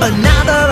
another